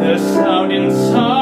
The sound inside.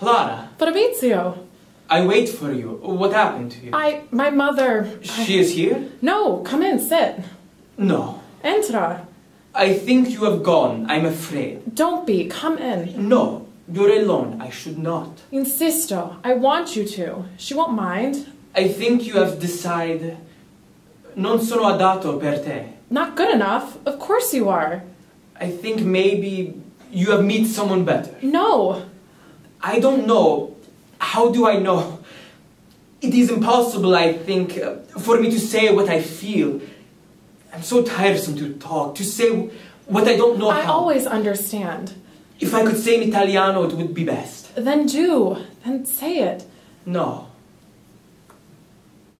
Clara, Fabrizio, I wait for you. What happened to you? I, my mother. She is here? No, come in, sit. No. Entra. I think you have gone. I'm afraid. Don't be, come in. No, you're alone. I should not. Insisto, I want you to. She won't mind. I think you have decided. Non sono adatto per te. Not good enough? Of course you are. I think maybe you have met someone better. No. I don't know. How do I know? It is impossible, I think, uh, for me to say what I feel. I'm so tiresome to talk, to say what I don't know I how. always understand. If I could say in Italiano, it would be best. Then do. Then say it. No.